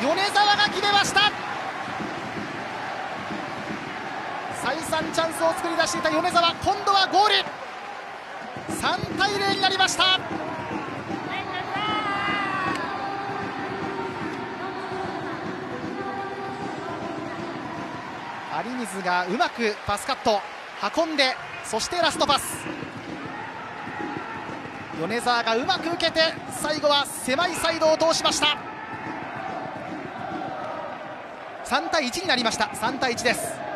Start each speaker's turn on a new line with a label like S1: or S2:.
S1: 米沢が決めました。再三チャンスを作り出していた米沢今度はゴール。3対0になりました。有水がうまくパスカット。運んでそしてラストパス。米沢がうまく受けて最後は狭いサイドを通しました。3対1になりました。3対1です。